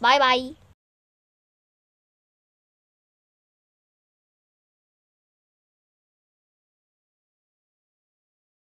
拜拜。